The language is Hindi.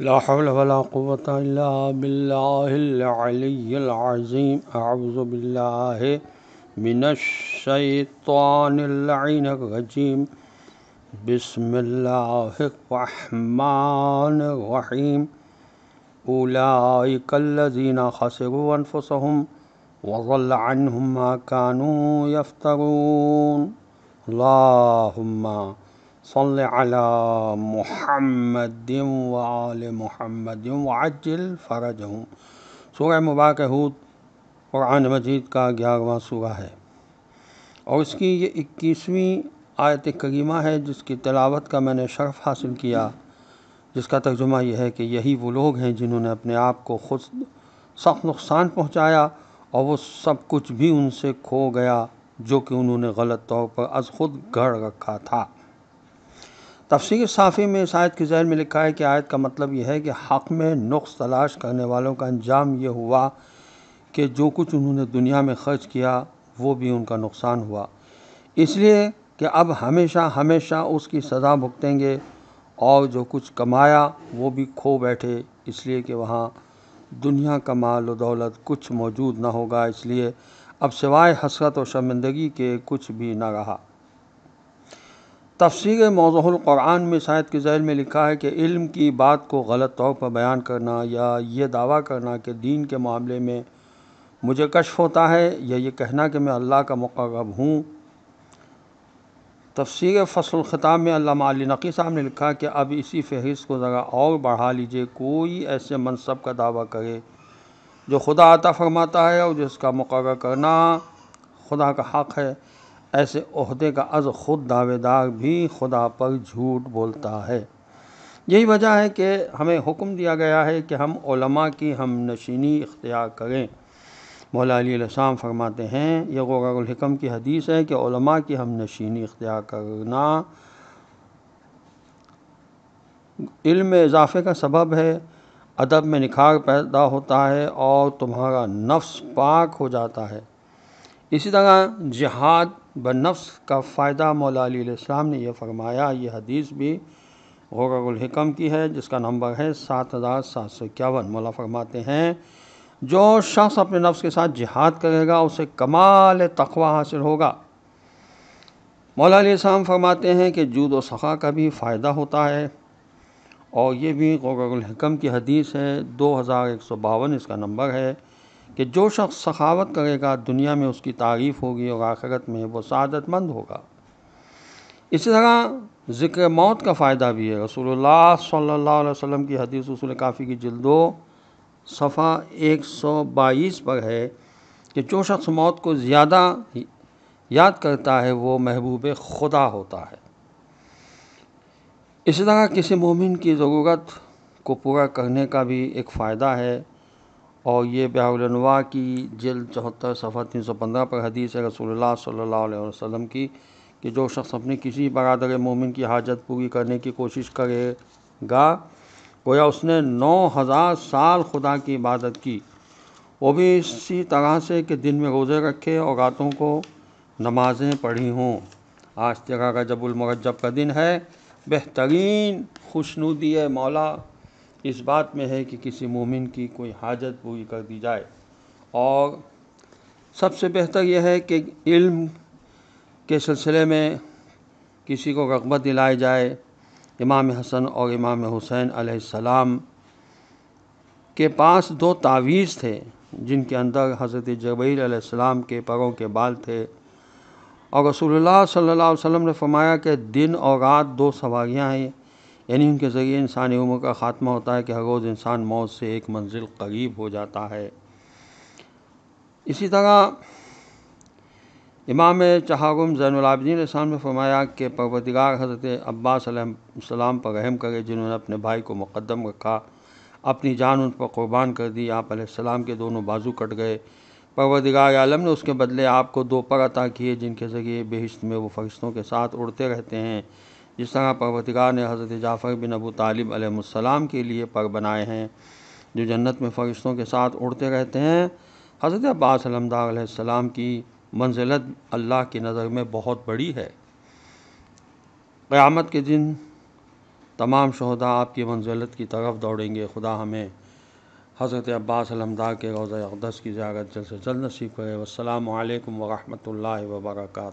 ला हौल वला क़ुव्वत इल्ला बिल्लाहिल अलिय्यिल अज़ीम। अऊज़ु बिल्लाहि मिनश शैतानिर लईनिर रजीम। बिस्मिल्लाहिर रहमानिर रहीम उलाइकल्लज़ीना खसिरू अनफुसहुम व ज़ल्ल अन्हुम मा कानू यफ्तरून। अल्लाहुम्मा सल अला मुहम्मदिन व आल मुहम्मदिन व अज्जिल फ़रजहुम सूरह मुबारक हूद कुरान मजीद का ग्यारहवा सूरा है और इसकी ये इक्कीसवीं आयत करीमा है जिसकी तलावत का मैंने शर्फ हासिल किया जिसका तर्जुमा यह है कि यही वो लोग हैं जिन्होंने अपने आप को खुद सख्त नुकसान पहुँचाया और वो सब कुछ भी उनसे खो गया जो कि उन्होंने गलत तौर पर अज खुद गढ़ रखा था तफसीर साफ़ी में इस आयत की जहर में लिखा है कि आयत का मतलब यह है कि हक़ में नुक्स तलाश करने वालों का अंजाम ये हुआ कि जो कुछ उन्होंने दुनिया में खर्च किया, वो भी उनका नुकसान हुआ। इसलिए कि अब हमेशा हमेशा उसकी सज़ा भुगतेंगे और जो कुछ कमाया, वो भी खो बैठे। इसलिए कि वहाँ दुनिया का माल दौलत कुछ मौजूद ना होगा। इसलिए अब सिवाय हसरत और शर्मिंदगी के कुछ भी ना रहा। तफसीर मौज़ुलक़ुरान में शायद के जहर में लिखा है कि इल्म की बात को गलत तौर पर बयान करना या ये दावा करना कि दीन के मामले में मुझे कशफ होता है या ये कहना कि मैं अल्लाह का मुकरब हूँ। तफसीर फ़सल ख़िताब में अल्लाह अली नकी साहब ने लिखा कि अब इसी फहरिस्त को ज़रा और बढ़ा लीजिए, कोई ऐसे मनसब का दावा करे जो खुदा आता फरमाता है और जिसका मुकर करना खुदा का हक़ है। ऐसे अहदे का अज खुद दावेदार भी खुदा पर झूठ बोलता है। यही वजह है कि हमें हुक्म दिया गया है कि हम ओलमा की हम नशीनी इख्तियार करें। मौला अलीम फरमाते हैं यह गौरकम की हदीस है कि ओलमा की हम नशीनी इख्तियार करना इल्म इजाफ़े का सबब है, अदब में निखार पैदा होता है और तुम्हारा नफ्स पाक हो जाता है। इसी तरह जिहाद ब नफ्स का फ़ायदा मौलाम ने यह फरमाया ये हदीस भी गौरकम की है, जिसका नंबर है सात हज़ार सात सौ इक्यावन। मौला फरमाते हैं, जो शख्स अपने नफ्स के साथ जिहाद करेगा, उसे कमाल तकवा हासिल होगा। मौला इस्लाम फरमाते हैं कि जूद व सख़ा का भी फ़ायदा होता है, और ये भी गौरकम की हदीस है, दो हज़ार एक सौ बावन इसका नंबर है। कि जो शख्स सखावत करेगा, दुनिया में उसकी तारीफ़ होगी और आखिरत में वो सादतमंद होगा। इसी तरह ज़िक्र मौत का फ़ायदा भी है। रसूलुल्लाह सल्लल्लाहु अलैहि वसल्लम की हदीस उसूल काफ़ी की जल्दो सफ़ा 122 पर है कि जो शख्स मौत को ज़्यादा याद करता है, वो महबूब खुदा होता है। इसी तरह किसी मोमिन की ज़रूरत को पूरा करने का भी एक फ़ायदा है। और ये ब्याहनवा की जल्द चौहत्तर सफ़ा तीन सौ पंद्रह पर हदीस है रसूलुल्लाह अलैहि वसल्लम की कि जो शख्स अपने किसी बरदर मोमिन की हाजत पूरी करने की कोशिश करेगा, गोया उसने नौ हज़ार साल खुदा की इबादत की। वो भी इसी तरह से कि दिन में रोज़े रखे और रातों को नमाज़ें पढ़ी हों। आज तेरा रजबुलमरजब का दिन है। बेहतरीन खुशनुदी मौला। इस बात में है कि किसी मोमिन की कोई हाजत पूरी कर दी जाए। और सबसे बेहतर यह है कि इल्म के सिलसिले में किसी को रगबत दिलाई जाए, इमाम हसन और इमाम हुसैन अलैहिस्सलाम के पास दो तावीज़ थे, जिनके अंदर हज़रत जबील अलैहिस्सलाम के परों के बाल थे। और रसूलुल्लाह सल्लल्लाहु अलैहि वसल्लम ने फरमाया कि दिन और रात दो सवारियाँ हैं यानी उनके ज़रिए इंसानी उम्र का ख़ात्मा होता है कि हर रोज़ इंसान मौत से एक मंजिल करीब हो जाता है। इसी तरह इमाम चहागुम जैनलाबदीन इस्लाम ने फरमाया कि परवदिगार हज़रत अब्बास सलाम पर रहम करे, जिन्होंने अपने भाई को मुक़दम रखा, अपनी जान उन पर क़ुरबान कर दी, आप सलाम के दोनों बाजू कट गए। परवदिगार आलम ने उसके बदले आपको दो पर अता किए, जिनके ज़रिए बेहस्त में वो फरिश्तों के साथ उड़ते रहते हैं। जिस तरह परवतिकार ने हज़रत जाफ़र बिन अबू तालिब अलैहिस्सलाम के लिए पर बनाए हैं, जो जन्नत में फ़रिश्तों के साथ उड़ते रहते हैं, हज़रत अब्बास अलमदार की मंजिलत अल्लाह की नज़र में बहुत बड़ी है। क़यामत के दिन तमाम शहदा आपकी मंजिलत की तरफ़ दौड़ेंगे। खुदा हमें हज़रत अब्बास अलमदार के रोज़ अक़दस की ज़्यारत जल्द से जल्द नसीब करे। वसलाम वरहमल वर्का